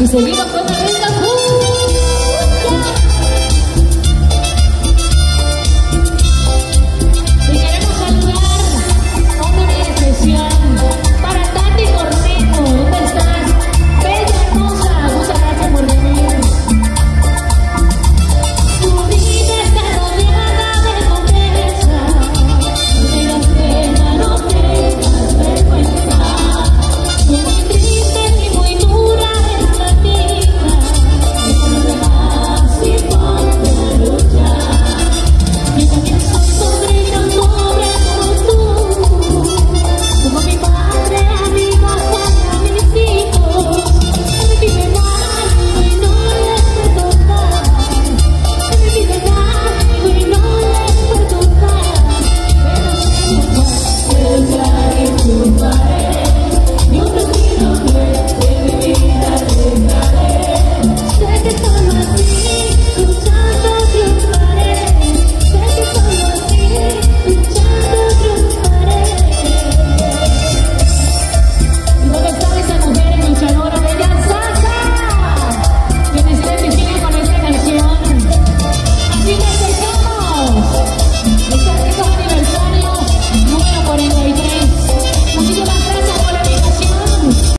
Y seguimos con